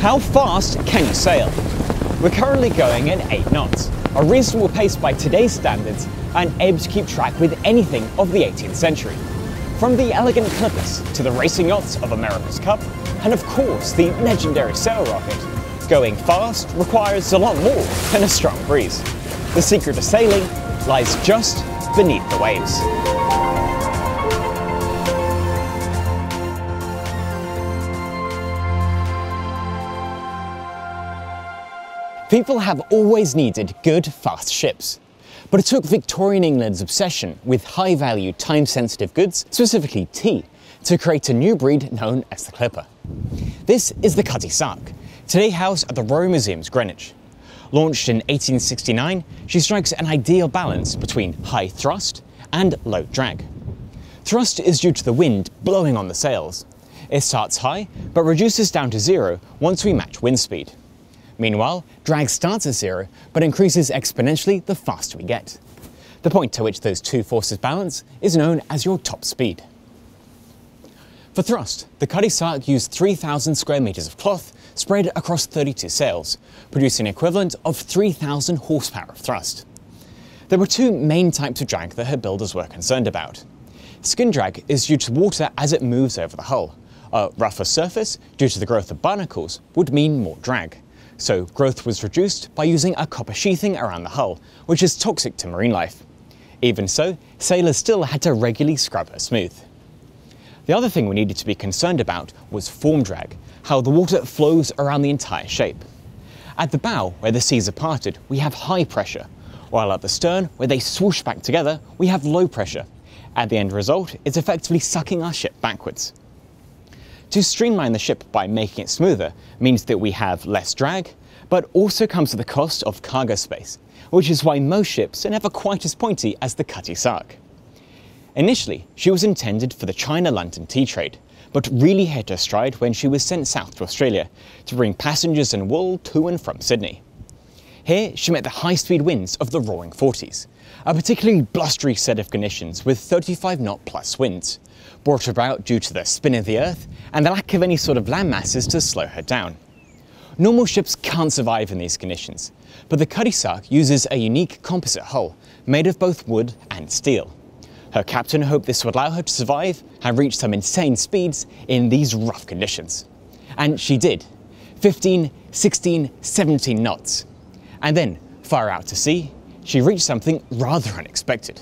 How fast can you sail? We're currently going at 8 knots, a reasonable pace by today's standards and able to keep track with anything of the 18th century. From the elegant clippers to the racing yachts of America's Cup, and of course the legendary Sailrocket. Going fast requires a lot more than a strong breeze. The secret of sailing lies just beneath the waves. People have always needed good, fast ships. But it took Victorian England's obsession with high value, time sensitive goods, specifically tea, to create a new breed known as the Clipper. This is the Cutty Sark, today housed at the Royal Museums, Greenwich. Launched in 1869, she strikes an ideal balance between high thrust and low drag. Thrust is due to the wind blowing on the sails. It starts high, but reduces down to zero once we match wind speed. Meanwhile, drag starts at zero, but increases exponentially the faster we get. The point to which those two forces balance is known as your top speed. For thrust, the Cutty Sark used 3,000 square meters of cloth spread across 32 sails, producing an equivalent of 3,000 horsepower of thrust. There were two main types of drag that her builders were concerned about. Skin drag is due to water as it moves over the hull. A rougher surface, due to the growth of barnacles, would mean more drag so growth was reduced by using a copper sheathing around the hull, which is toxic to marine life. Even so, sailors still had to regularly scrub her smooth. The other thing we needed to be concerned about was form drag, how the water flows around the entire shape. At the bow, where the seas are parted, we have high pressure, while at the stern, where they swoosh back together, we have low pressure. At the end result, it's effectively sucking our ship backwards. To streamline the ship by making it smoother means that we have less drag, but also comes at the cost of cargo space, which is why most ships are never quite as pointy as the Cutty Sark. Initially, she was intended for the China-London tea trade, but really hit her stride when she was sent south to Australia to bring passengers and wool to and from Sydney. Here, she met the high-speed winds of the Roaring Forties, a particularly blustery set of conditions with 35 knot plus winds, brought about due to the spin of the Earth and the lack of any sort of land masses to slow her down. Normal ships can't survive in these conditions, but the Cutty Sark uses a unique composite hull made of both wood and steel. Her captain hoped this would allow her to survive and reach some insane speeds in these rough conditions. And she did 15, 16, 17 knots. And then, far out to sea, she reached something rather unexpected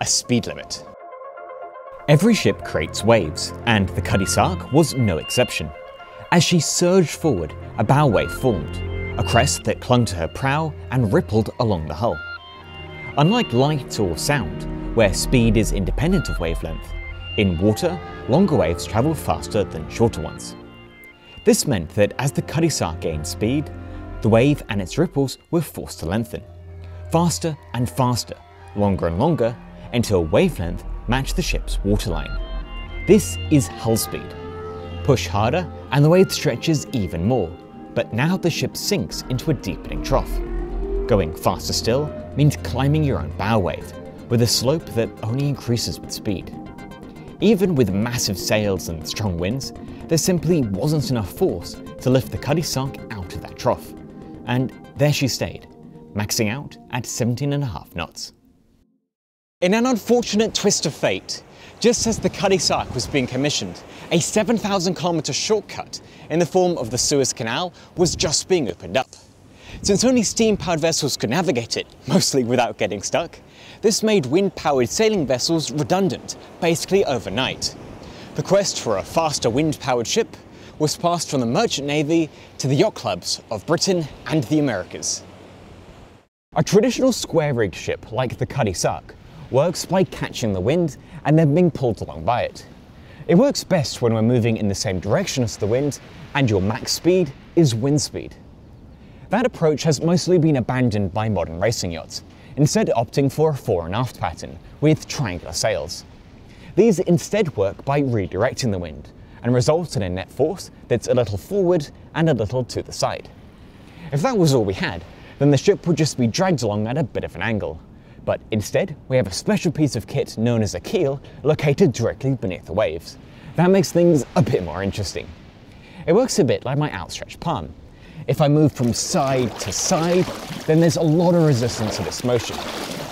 a speed limit. Every ship creates waves, and the Cutty Sark was no exception. As she surged forward, a bow wave formed, a crest that clung to her prow and rippled along the hull. Unlike light or sound, where speed is independent of wavelength, in water, longer waves travel faster than shorter ones. This meant that as the Cutty Sark gained speed, the wave and its ripples were forced to lengthen, faster and faster, longer and longer, until wavelength match the ship's waterline. This is hull speed. Push harder and the wave stretches even more, but now the ship sinks into a deepening trough. Going faster still means climbing your own bow wave, with a slope that only increases with speed. Even with massive sails and strong winds, there simply wasn't enough force to lift the Cutty Sark out of that trough. And there she stayed, maxing out at 17.5 knots. In an unfortunate twist of fate, just as the Cutty Sark was being commissioned, a 7,000 kilometre shortcut in the form of the Suez Canal was just being opened up. Since only steam-powered vessels could navigate it, mostly without getting stuck, this made wind-powered sailing vessels redundant, basically overnight. The quest for a faster wind-powered ship was passed from the merchant navy to the yacht clubs of Britain and the Americas. A traditional square-rigged ship like the Cutty Sark works by catching the wind and then being pulled along by it. It works best when we're moving in the same direction as the wind and your max speed is wind speed. That approach has mostly been abandoned by modern racing yachts, instead opting for a fore and aft pattern with triangular sails. These instead work by redirecting the wind and result in a net force that's a little forward and a little to the side. If that was all we had, then the ship would just be dragged along at a bit of an angle, but instead we have a special piece of kit known as a keel located directly beneath the waves. That makes things a bit more interesting. It works a bit like my outstretched palm. If I move from side to side, then there's a lot of resistance to this motion,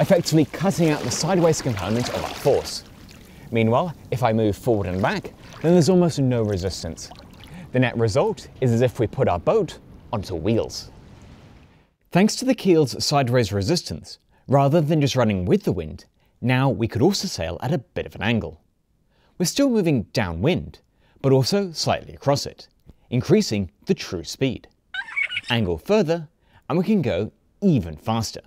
effectively cutting out the sideways component of our force. Meanwhile, if I move forward and back, then there's almost no resistance. The net result is as if we put our boat onto wheels. Thanks to the keel's sideways resistance, rather than just running with the wind, now we could also sail at a bit of an angle. We're still moving downwind, but also slightly across it, increasing the true speed. Angle further, and we can go even faster.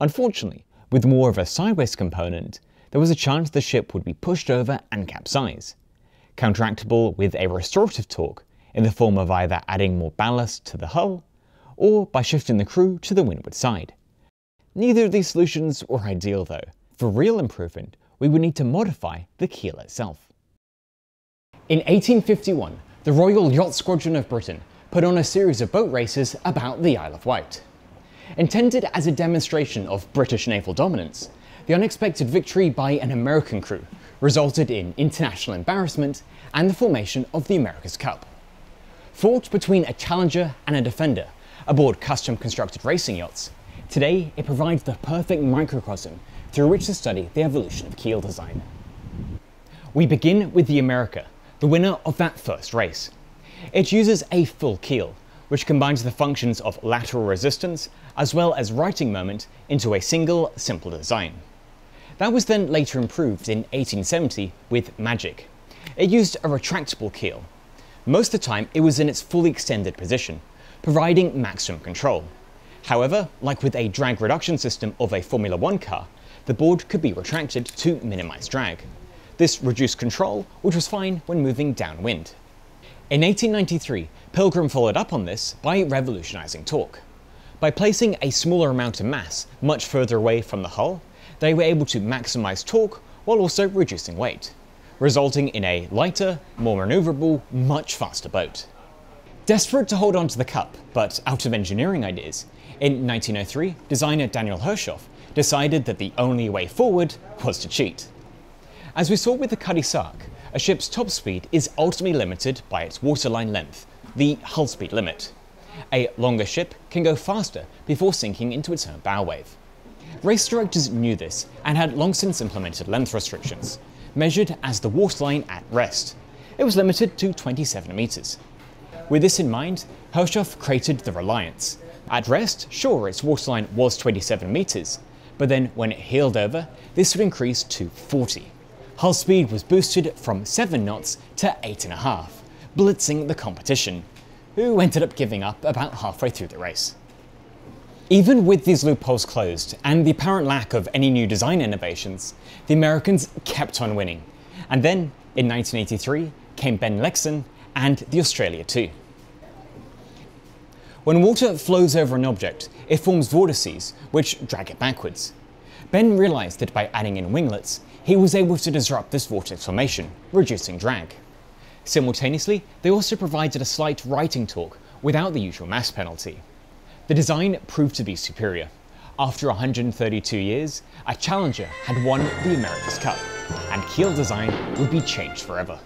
Unfortunately, with more of a sideways component, there was a chance the ship would be pushed over and capsize, counteractable with a restorative torque in the form of either adding more ballast to the hull or by shifting the crew to the windward side. Neither of these solutions were ideal though. For real improvement, we would need to modify the keel itself. In 1851, the Royal Yacht Squadron of Britain put on a series of boat races about the Isle of Wight. Intended as a demonstration of British naval dominance, the unexpected victory by an American crew resulted in international embarrassment and the formation of the America's Cup. Fought between a challenger and a defender aboard custom constructed racing yachts, today it provides the perfect microcosm through which to study the evolution of keel design. We begin with the America, the winner of that first race. It uses a full keel, which combines the functions of lateral resistance as well as righting moment into a single, simple design. That was then later improved in 1870 with Magic. It used a retractable keel. Most of the time, it was in its fully extended position, providing maximum control. However, like with a drag reduction system of a Formula One car, the board could be retracted to minimize drag. This reduced control, which was fine when moving downwind. In 1893, Pilgrim followed up on this by revolutionizing torque. By placing a smaller amount of mass much further away from the hull, they were able to maximize torque while also reducing weight, resulting in a lighter, more maneuverable, much faster boat. Desperate to hold on to the cup, but out of engineering ideas, in 1903, designer Daniel Herreshoff decided that the only way forward was to cheat. As we saw with the Sark, a ship's top speed is ultimately limited by its waterline length, the hull speed limit. A longer ship can go faster before sinking into its own bow wave. Race directors knew this and had long since implemented length restrictions, measured as the waterline at rest. It was limited to 27 metres. With this in mind, Herreshoff created the Reliance. At rest, sure, its waterline was 27 metres, but then when it heeled over, this would increase to 40. Hull speed was boosted from 7 knots to 8.5, blitzing the competition, who ended up giving up about halfway through the race. Even with these loopholes closed and the apparent lack of any new design innovations, the Americans kept on winning. And then, in 1983, came Ben Lexcen and the Australia 2. When water flows over an object, it forms vortices, which drag it backwards. Ben realized that by adding in winglets, he was able to disrupt this vortex formation, reducing drag. Simultaneously, they also provided a slight righting torque without the usual mass penalty. The design proved to be superior. After 132 years, a challenger had won the America's Cup, and keel design would be changed forever.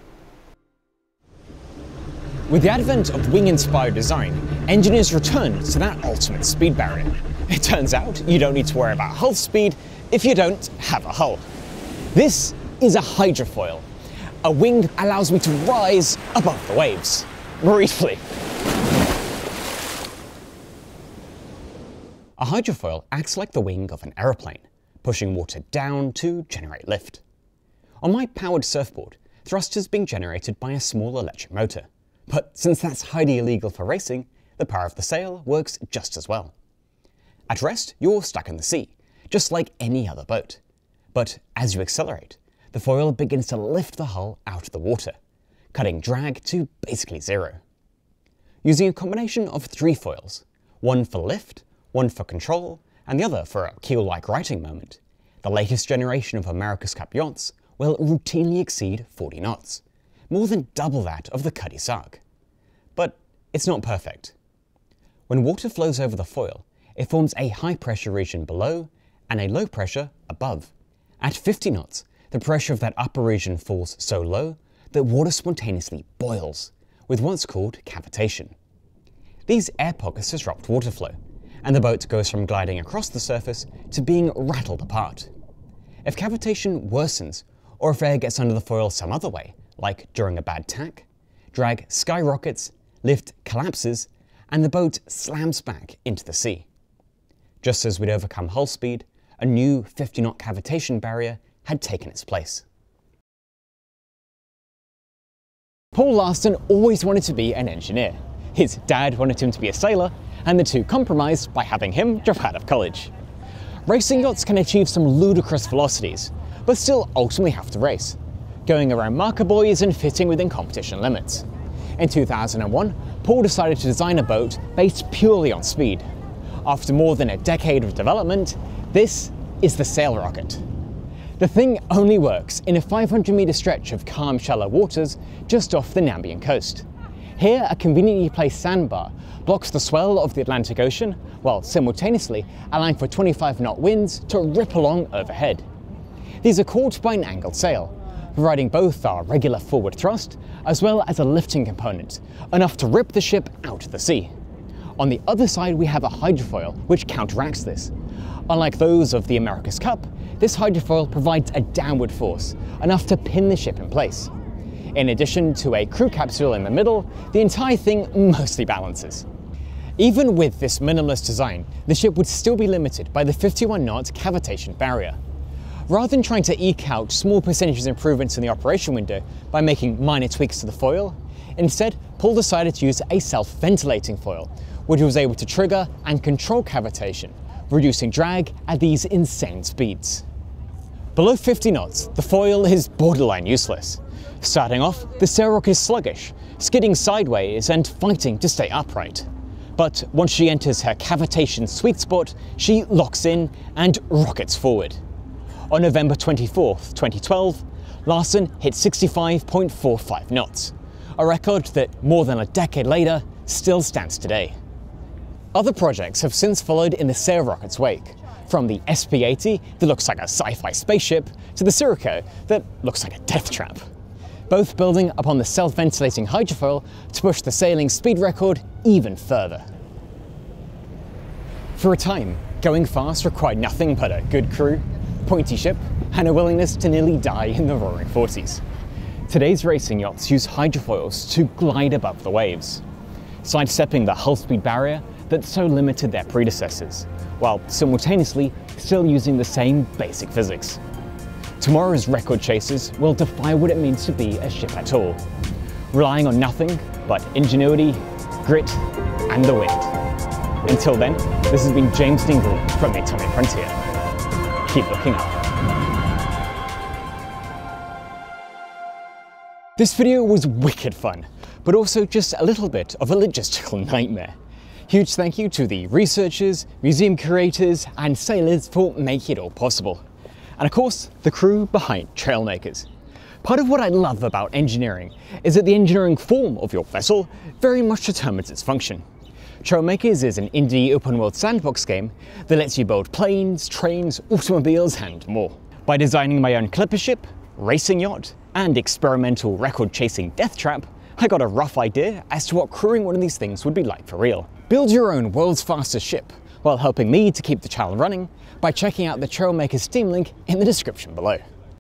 With the advent of wing-inspired design, engineers returned to that ultimate speed barrier. It turns out you don't need to worry about hull speed if you don't have a hull. This is a hydrofoil. A wing allows me to rise above the waves, briefly. A hydrofoil acts like the wing of an aeroplane, pushing water down to generate lift. On my powered surfboard, thrust is being generated by a small electric motor. But since that's highly illegal for racing, the power of the sail works just as well. At rest, you're stuck in the sea, just like any other boat. But as you accelerate, the foil begins to lift the hull out of the water, cutting drag to basically zero. Using a combination of three foils, one for lift, one for control, and the other for a keel-like righting moment. The latest generation of America's Cup yachts will routinely exceed 40 knots, more than double that of the Cutty Sark. But it's not perfect. When water flows over the foil, it forms a high pressure region below and a low pressure above. At 50 knots, the pressure of that upper region falls so low that water spontaneously boils, with what's called cavitation. These air pockets disrupt water flow, and the boat goes from gliding across the surface to being rattled apart. If cavitation worsens, or if air gets under the foil some other way, like during a bad tack, drag skyrockets, lift collapses, and the boat slams back into the sea. Just as we'd overcome hull speed, a new 50 knot cavitation barrier had taken its place. Paul Larsen always wanted to be an engineer. His dad wanted him to be a sailor, and the two compromised by having him drop out of college. Racing yachts can achieve some ludicrous velocities, but still ultimately have to race, going around marker buoys and fitting within competition limits. In 2001, Paul decided to design a boat based purely on speed. After more than a decade of development, this is the Sail Rocket. The thing only works in a 500 metre stretch of calm shallow waters just off the Namibian coast. Here, a conveniently placed sandbar blocks the swell of the Atlantic Ocean, while simultaneously allowing for 25 knot winds to rip along overhead. These are caught by an angled sail, providing both our regular forward thrust as well as a lifting component, enough to rip the ship out of the sea. On the other side we have a hydrofoil which counteracts this. Unlike those of the America's Cup, this hydrofoil provides a downward force, enough to pin the ship in place. In addition to a crew capsule in the middle, the entire thing mostly balances. Even with this minimalist design, the ship would still be limited by the 51 knot cavitation barrier. Rather than trying to eke out small percentages improvements in the operation window by making minor tweaks to the foil, instead Paul decided to use a self-ventilating foil, which was able to trigger and control cavitation, reducing drag at these insane speeds. Below 50 knots, the foil is borderline useless. Starting off, the Sailrocket is sluggish, skidding sideways and fighting to stay upright. But once she enters her cavitation sweet spot, she locks in and rockets forward. On November 24, 2012, Larsen hit 65.45 knots, a record that more than a decade later still stands today. Other projects have since followed in the Sailrocket's wake, from the SP-80 that looks like a sci-fi spaceship to the Syroco that looks like a death trap. Both building upon the self-ventilating hydrofoil to push the sailing speed record even further. For a time, going fast required nothing but a good crew, pointy ship, and a willingness to nearly die in the roaring 40s. Today's racing yachts use hydrofoils to glide above the waves, sidestepping the hull speed barrier that so limited their predecessors, while simultaneously still using the same basic physics. Tomorrow's record chasers will defy what it means to be a ship at all, relying on nothing but ingenuity, grit, and the wind. Until then, this has been James Dingley from the Atomic Frontier. Keep looking up. This video was wicked fun, but also just a little bit of a logistical nightmare. Huge thank you to the researchers, museum curators, and sailors for making it all possible. And of course, the crew behind Trailmakers. Part of what I love about engineering is that the engineering form of your vessel very much determines its function. Trailmakers is an indie open world sandbox game that lets you build planes, trains, automobiles, and more. By designing my own clipper ship, racing yacht, and experimental record chasing death trap, I got a rough idea as to what crewing one of these things would be like for real. Build your own world's fastest ship while helping me to keep the channel running by checking out the Trailmakers Steam link in the description below.